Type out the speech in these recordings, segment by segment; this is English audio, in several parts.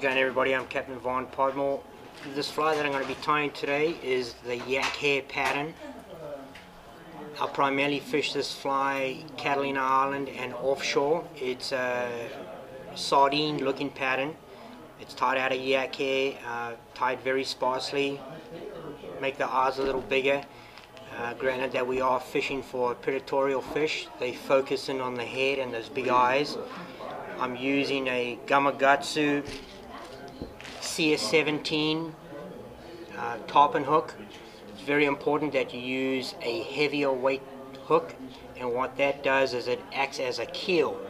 going everybody? I'm Captain Vaughn Podmore. This fly that I'm going to be tying today is the yak hair pattern. I'll primarily fish this fly Catalina Island and offshore. It's a sardine looking pattern. It's tied out of yak hair, uh, tied very sparsely, make the eyes a little bigger. Uh, granted that we are fishing for predatorial fish, they focus in on the head and those big eyes. I'm using a Gamakatsu CS17 uh, tarpon hook. It's very important that you use a heavier weight hook and what that does is it acts as a keel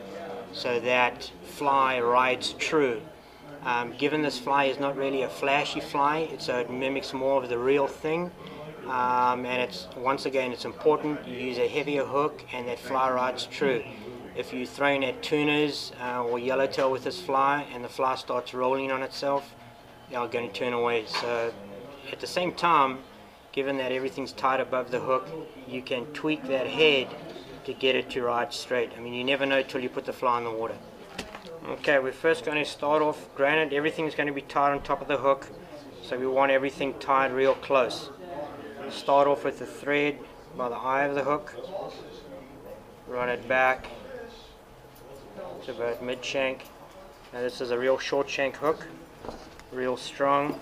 so that fly rides true. Um, given this fly is not really a flashy fly, it mimics more of the real thing. Um, and it's once again it's important you use a heavier hook and that fly rides true if you're throwing at tunas uh, or yellowtail with this fly and the fly starts rolling on itself, they're going to turn away. So at the same time, given that everything's tied above the hook, you can tweak that head to get it to ride straight. I mean, you never know till you put the fly in the water. Okay, we're first going to start off, granted everything's going to be tied on top of the hook, so we want everything tied real close. Start off with the thread by the eye of the hook, run it back, to about mid shank. Now this is a real short shank hook, real strong.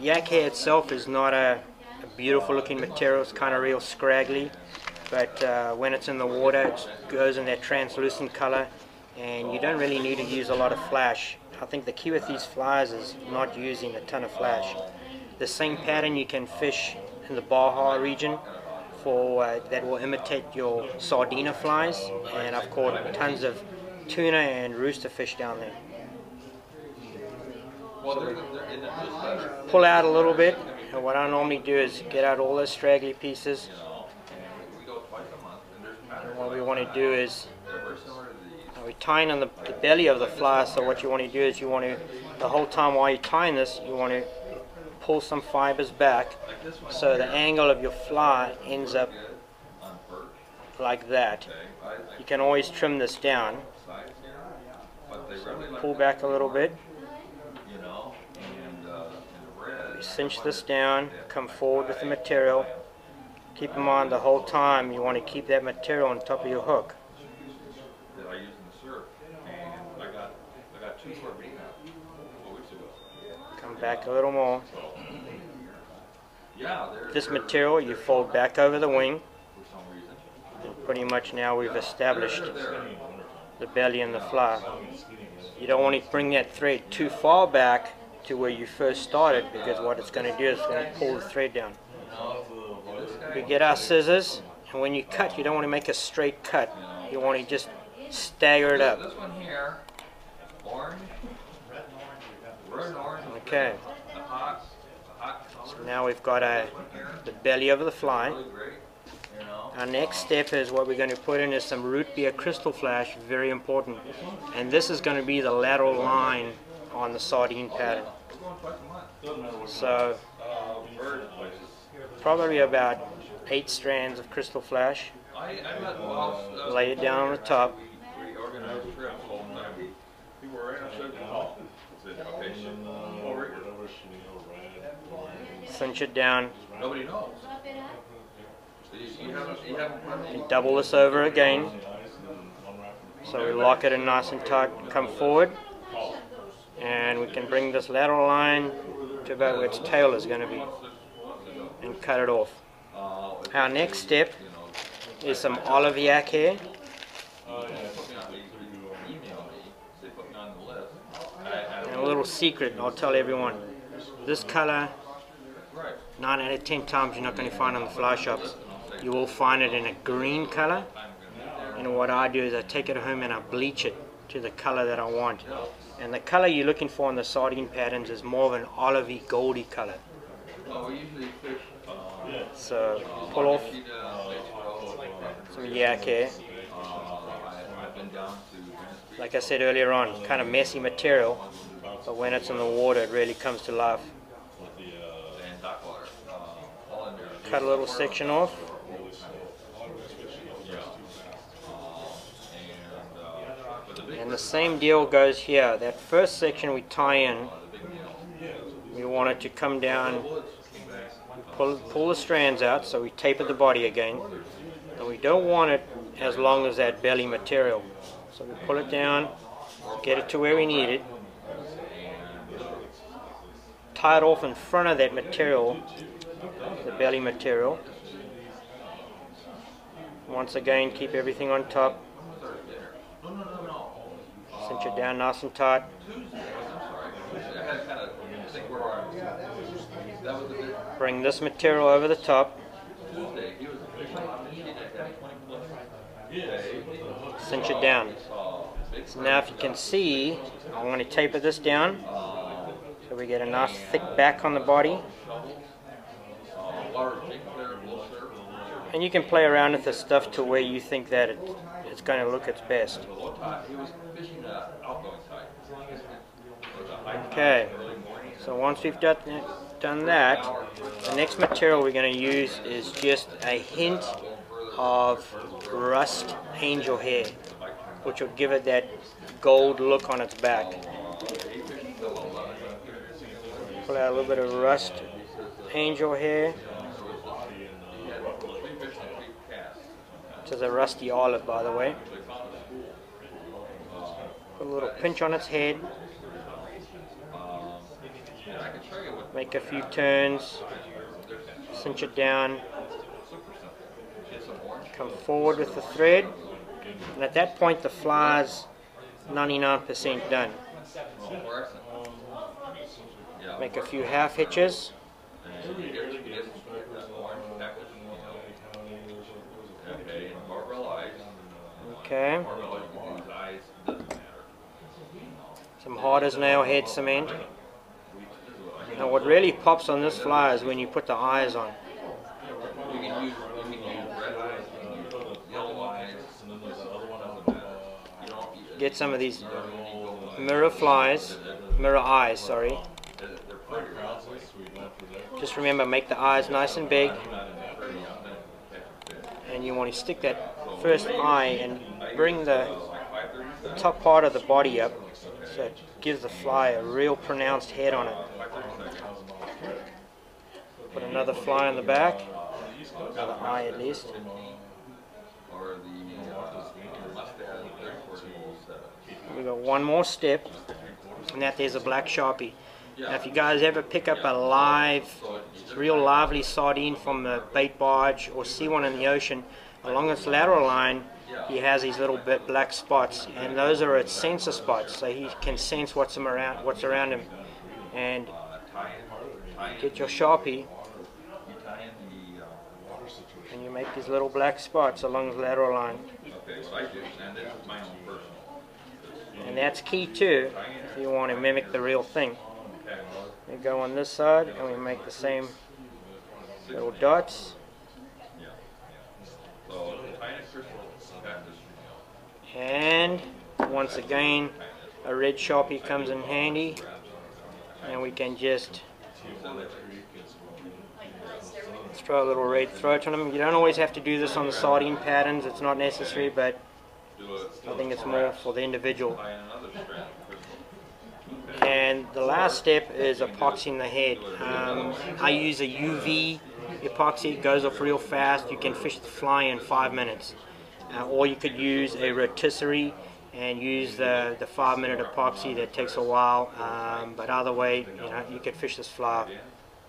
Yak hair itself is not a, a beautiful looking material, it's kind of real scraggly, but uh, when it's in the water it goes in that translucent color and you don't really need to use a lot of flash. I think the key with these flies is not using a ton of flash. The same pattern you can fish in the Baja region for uh, that will imitate your sardina flies and I've caught tons of tuna and rooster fish down there. So pull out a little bit. And what I normally do is get out all those straggly pieces. And what we want to do is we're tying on the, the belly of the fly so what you want to do is you want to the whole time while you're tying this you want to pull some fibers back so the angle of your fly ends up like that. You can always trim this down. So pull back a little bit. Cinch this down, come forward with the material. Keep in mind the whole time you want to keep that material on top of your hook. Back a little more. This material you fold back over the wing. And pretty much now we've established the belly and the fly. You don't want to bring that thread too far back to where you first started because what it's going to do is it's going to pull the thread down. We get our scissors and when you cut you don't want to make a straight cut. You want to just stagger it up. Okay. So now we've got a, the belly of the fly. Our next step is what we're going to put in is some root beer crystal flash, very important. And this is going to be the lateral line on the sardine pattern. So probably about eight strands of crystal flash. Lay it down on the top. Cinch it down. Nobody knows. And double this over again. So we lock it in nice and tight. Come forward. And we can bring this lateral line to about where its tail is going to be. And cut it off. Our next step is some olive yak hair. A little secret I'll tell everyone. This color, 9 out of 10 times you're not going to find on the fly shops. You will find it in a green color. And what I do is I take it home and I bleach it to the color that I want. And the color you're looking for in the sardine patterns is more of an olivey, goldy color. So pull off some yak hair. Like I said earlier on, kind of messy material, but when it's in the water it really comes to life. Cut a little section off. And the same deal goes here. That first section we tie in, we want it to come down, pull, pull the strands out, so we taper the body again. And we don't want it as long as that belly material. So we pull it down, get it to where we need it, tie it off in front of that material, the belly material. Once again, keep everything on top. Cinch it down nice and tight. Bring this material over the top. Cinch it down. So now if you can see, I'm going to taper this down so we get a nice thick back on the body. And you can play around with the stuff to where you think that it, it's going to look its best. Okay, so once we've done, done that, the next material we're going to use is just a hint of rust angel hair, which will give it that gold look on its back. Pull out a little bit of rust angel hair. Is a rusty olive, by the way. Put a little pinch on its head. Make a few turns. Cinch it down. Come forward with the thread. And at that point the fly is 99% done. Make a few half hitches. Okay. Some as nail head cement. Now what really pops on this fly is when you put the eyes on. Get some of these mirror flies, mirror eyes, sorry. Just remember, make the eyes nice and big. And you want to stick that first eye and bring the top part of the body up so it gives the fly a real pronounced head on it. Put another fly on the back, another eye at least. We got one more step, and that there's a black sharpie. Now, if you guys ever pick up a live, real lively sardine from the bait barge or see one in the ocean, along its lateral line, he has these little bit black spots, and those are its sensor spots, so he can sense what's around, what's around him. And get your sharpie, and you make these little black spots along the lateral line. And that's key too, if you want to mimic the real thing. We go on this side and we make the same little dots. And once again, a red sharpie comes in handy and we can just throw a little red throat on them. You don't always have to do this on the sardine patterns, it's not necessary, but I think it's more for the individual. And the last step is epoxying the head. Um, I use a UV epoxy, it goes off real fast. You can fish the fly in five minutes. Uh, or you could use a rotisserie and use the, the five minute epoxy that takes a while. Um, but either way, you know, you could fish this fly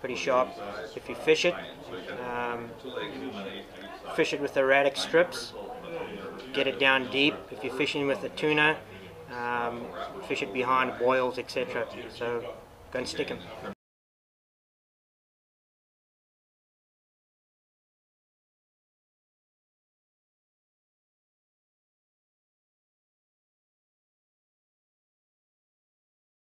pretty sharp. If you fish it, um, fish it with erratic strips, get it down deep. If you're fishing with a tuna, um, fish it behind boils, etc. So go and stick them.